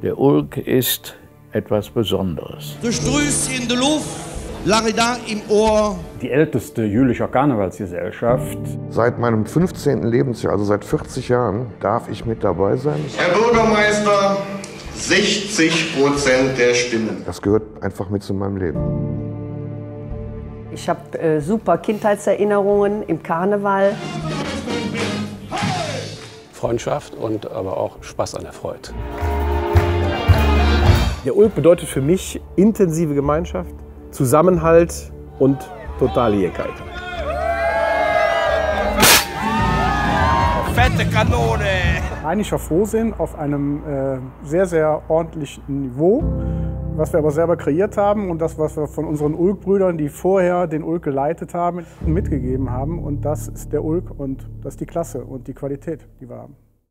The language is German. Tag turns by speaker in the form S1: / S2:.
S1: Der Ulk ist etwas Besonderes.
S2: Drüs in der Luft, Larida im Ohr.
S3: Die älteste jülische Karnevalsgesellschaft.
S4: Seit meinem 15. Lebensjahr, also seit 40 Jahren, darf ich mit dabei sein.
S5: Herr Bürgermeister, 60 Prozent der Stimmen.
S4: Das gehört einfach mit zu meinem Leben.
S6: Ich habe äh, super Kindheitserinnerungen im Karneval.
S7: Freundschaft und aber auch Spaß an der Freude.
S8: Der Ulk bedeutet für mich intensive Gemeinschaft, Zusammenhalt und Totalierkeit.
S2: Fette Kanone!
S9: Rheinischer Frohsinn auf einem äh, sehr, sehr ordentlichen Niveau, was wir aber selber kreiert haben und das, was wir von unseren Ulk-Brüdern, die vorher den Ulk geleitet haben, mitgegeben haben. Und das ist der Ulk und das ist die Klasse und die Qualität, die wir haben.